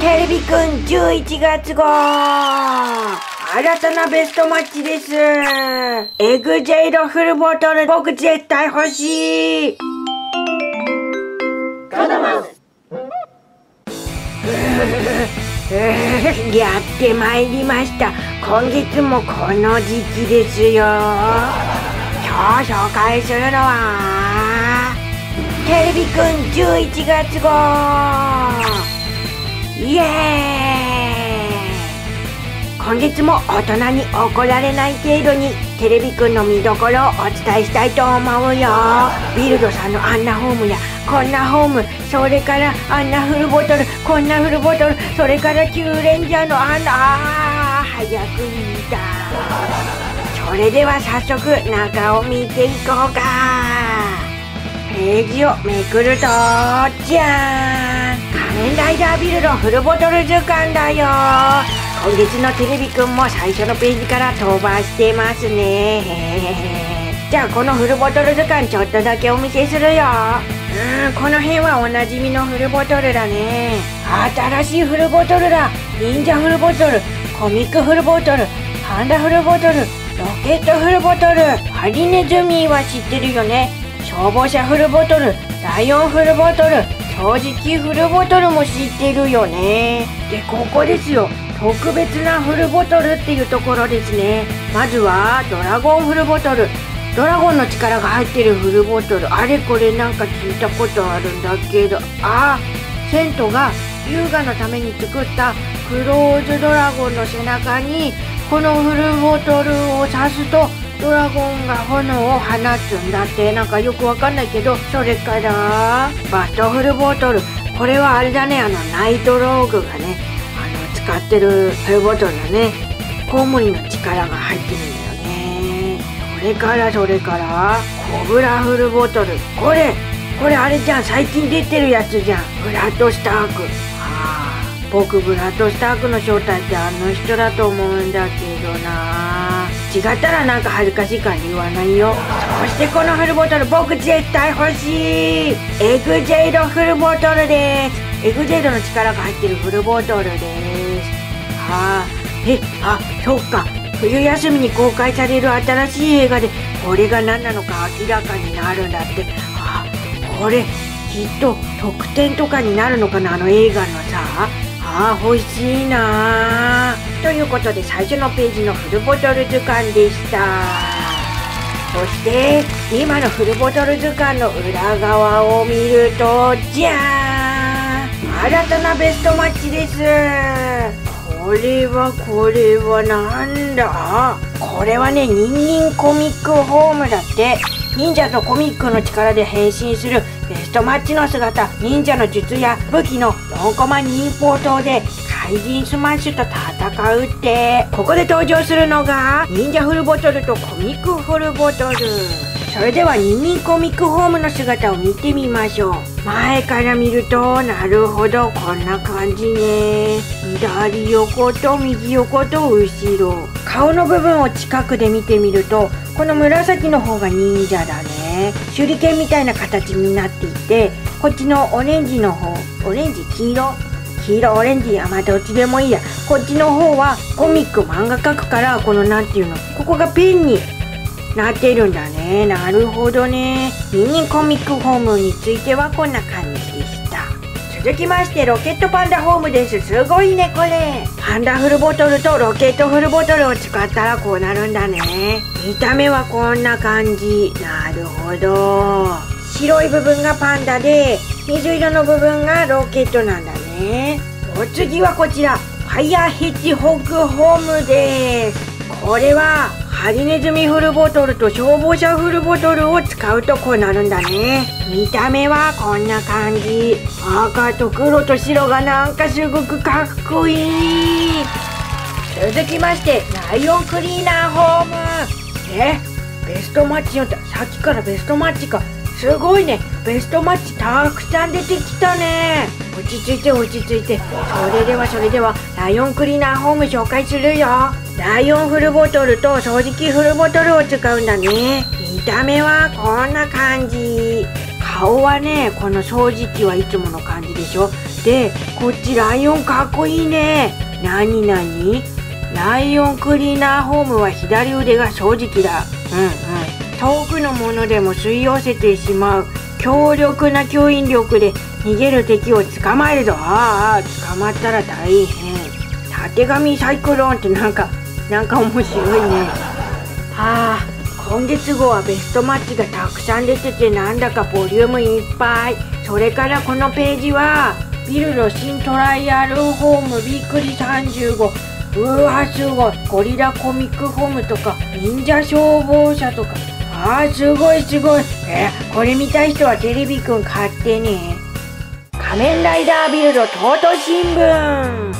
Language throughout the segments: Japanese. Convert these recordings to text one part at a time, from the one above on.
テレビくん11月号新たなベストマッチです。エグジェイドフルボトル僕絶対欲しい。マウス やってまいりました。今月もこの時期ですよ。今日紹介するのはテレビくん11月号イエーイ。今月も大人に怒られない程度にテレビくんの見どころをお伝えしたいと思うよ。ビルドさんのあんなホームやこんなホームそれからあんなフルボトルこんなフルボトルそれからキューレンジャーのあんなあー早く言いた。それでは早速中を見ていこうか。ページをめくるとじゃーん。仮面ライダービルドフルボトル図鑑だよ。今月のテレビくんも最初のページから飛ばしてますね。じゃあこのフルボトル図鑑ちょっとだけお見せするよ。うんこの辺はおなじみのフルボトルだね。新しいフルボトルだ。忍者フルボトルコミックフルボトルパンダフルボトルロケットフルボトル。ハリネズミは知ってるよね。消防車フルボトルライオンフルボトル。掃除機フルボトルも知ってるよね。でここですよ。特別なフルボトルっていうところですね。まずはドラゴンフルボトル。ドラゴンの力が入ってるフルボトル。あれこれなんか聞いたことあるんだけど。あセントが優雅のために作ったクローズドラゴンの背中にこのフルボトルを刺すとドラゴンが炎を放つんだって。なんかよくわかんないけどそれからバトフルボトル。これはあれだね。あのナイトローグがねあの使ってるフルボトルだねコウモリの力が入ってるんだよね。それからそれからコブラフルボトル。これこれあれじゃん。最近出てるやつじゃん。ブラッドスターク。はあ僕ブラッドスタークの正体ってあの人だと思うんだけどな。違ったらなんか恥ずかしいから言わないよ。そしてこのフルボトル僕絶対欲しい。エグジェイドフルボトルです。エグジェイドの力が入ってるフルボトルです。はあ。えあそっか。冬休みに公開される新しい映画でこれが何なのか明らかになるんだって。あ。これきっと特典とかになるのかなあの映画のさ。ああ欲しいな。ということで最初のページのフルボトル図鑑でした。そして今のフルボトル図鑑の裏側を見るとじゃーん。新たなベストマッチです。これはこれはなんだ？これはねニンニンコミックホームだって。忍者とコミックの力で変身するベストマッチの姿忍者の術や武器の4コマ忍法刀で怪人スマッシュと戦うって。ここで登場するのが忍者フルボトルとコミックフルボトル。それではニンニンコミックフォームの姿を見てみましょう。前から見るとなるほどこんな感じね。左横と右横と後ろ。顔の部分を近くで見てみるとこの紫の方が忍者だね。手裏剣みたいな形になっていてこっちのオレンジの方オレンジ黄色？黄色オレンジあまあどっちでもいいや。こっちの方はコミック漫画描くからこのなんていうの？ここがペンになってるんだね。なるほどね。ミニコミックホームについてはこんな感じでした。続きましてロケットパンダホームですすごいねこれ。パンダフルボトルとロケットフルボトルを使ったらこうなるんだね。見た目はこんな感じ。なるほど。白い部分がパンダで水色の部分がロケットなんだね。お次はこちら。ファイヤーヘッジホッグホームです。これはハリネズミフルボトルと消防車フルボトルを使うとこうなるんだね。見た目はこんな感じ。赤と黒と白がなんかすごくかっこいい。続きましてライオンクリーナーホーム。え？ベストマッチよさっきからベストマッチか。すごいね。ベストマッチたくさん出てきたね。落ち着いて落ち着いて。それではそれではライオンクリーナーホーム紹介するよ。ライオンフルボトルと掃除機フルボトルを使うんだね。見た目はこんな感じ。顔はねこの掃除機はいつもの感じでしょ。でこっちライオンかっこいいね。なになにライオンクリーナーホームは左腕が正直だ。うんうん。遠くのものでも吸い寄せてしまう。強力な吸引力で逃げる敵を捕まえるぞ。ああ捕まったら大変。たてがみサイクロンってなんかなんか面白いね。はあ今月号はベストマッチがたくさん出ててなんだかボリュームいっぱい。それからこのページはビルの新トライアルホームびっくり35うわすごい。ゴリラコミックホームとか忍者消防車とか。あーすごいすごい。えこれ見たい人はテレビくん買ってね仮面ライダービルドトート新聞。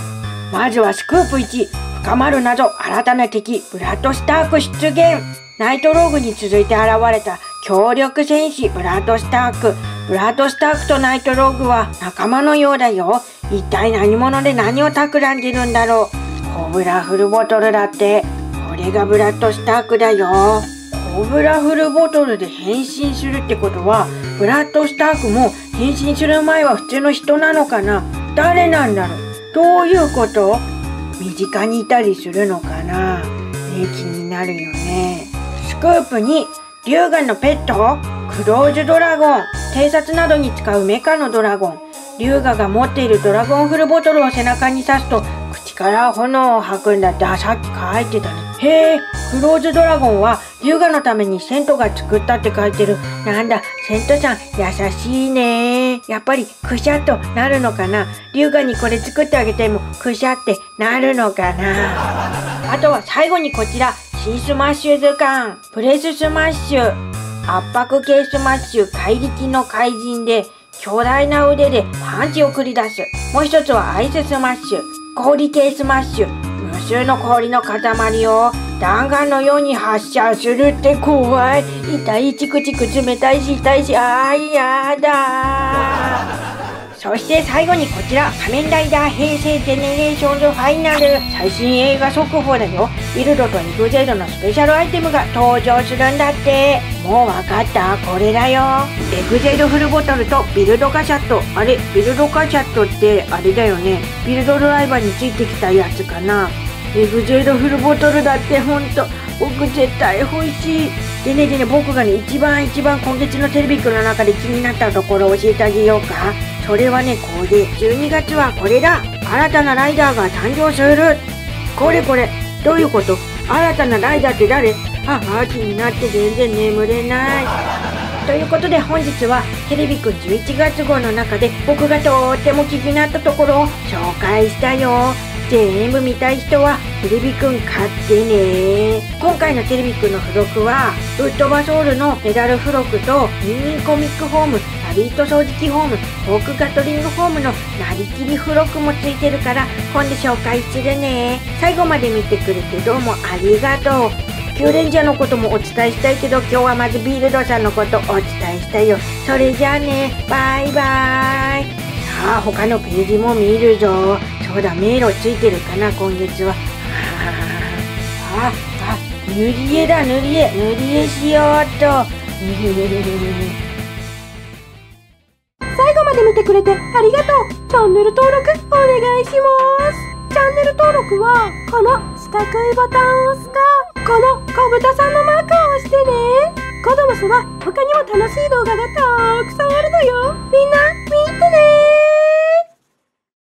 まずはスクープ1深まる謎。新たな敵ブラッドスターク出現。ナイトローグに続いて現れた。強力戦士ブラッドスターク。ブラッドスタークとナイトローグは仲間のようだよ。一体何者で何を企んでるんだろう。コブラフルボトルだって。これがブラッドスタークだよ。コブラフルボトルで変身するってことはブラッドスタークも変身する前は普通の人なのかな？誰なんだろう？どういうこと？身近にいたりするのかな？ね気になるよね。スクープに龍河のペット？クローズドラゴン。偵察などに使うメカのドラゴン。龍河が持っているドラゴンフルボトルを背中に刺すと口から炎を吐くんだって。あさっき書いてたねへえクローズドラゴンは龍河のためにセントが作ったって書いてる。なんだセントさん優しいね。やっぱりくしゃっとなるのかな。龍河にこれ作ってあげてもくしゃってなるのかな。あとは最後にこちら新スマッシュ図鑑。プレススマッシュ。圧迫系スマッシュ。怪力の怪人で巨大な腕でパンチを繰り出す。もう一つはアイススマッシュ。氷系スマッシュ。無数の氷の塊を弾丸のように発射するって怖い。痛いチクチク冷たいし痛いしあーやだ。そして最後にこちら仮面ライダー平成ジェネレーションズファイナル。最新映画速報だよ。ビルドとエグゼイドのスペシャルアイテムが登場するんだって。もうわかった。これだよ。エグゼイドフルボトルとビルドカシャット。あれビルドカシャットってあれだよね。ビルドドライバーについてきたやつかな。エグゼイドフルボトルだってほんと。僕絶対欲しい。でねでね僕がね一番一番今月のテレビ局の中で気になったところを教えてあげようか。それはねこれ12月はこれだ。新たなライダーが誕生する。これこれ。どういうこと？新たなライダーって誰？ああ気になって全然眠れない。ということで本日はテレビくん11月号の中で僕がとっても気になったところを紹介したよ。全部見たい人はテレビくん買ってね今回のテレビくんの付録はウッドバソールのメダル付録とミンミンコミックホームラビット掃除機ホームフォークガトリングホームのなりきり付録もついてるから今度紹介するね。最後まで見てくれてどうもありがとう。キューレンジャーのこともお伝えしたいけど今日はまずビールドさんのことお伝えしたいよ。それじゃあね。バイバーイ。さあ他のページも見るぞ。そうだ迷路ついてるかな今月は。ああ塗り絵だ塗り絵。塗り絵しようっと。最後まで見てくれてありがとう。チャンネル登録お願いします。チャンネル登録はこの四角いボタンを押すかこの小豚さんのマークを押してね。子供様他にも楽しい動画がたくさんあるのよ。みんな見てね